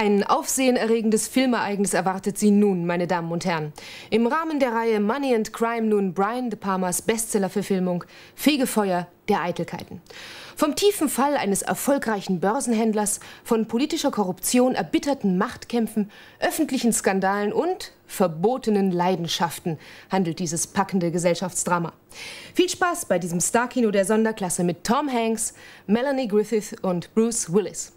Ein aufsehenerregendes Filmereignis erwartet Sie nun, meine Damen und Herren. Im Rahmen der Reihe Money and Crime nun Brian De Palmas Bestsellerverfilmung Fegefeuer der Eitelkeiten. Vom tiefen Fall eines erfolgreichen Börsenhändlers, von politischer Korruption, erbitterten Machtkämpfen, öffentlichen Skandalen und verbotenen Leidenschaften handelt dieses packende Gesellschaftsdrama. Viel Spaß bei diesem Starkino der Sonderklasse mit Tom Hanks, Melanie Griffith und Bruce Willis.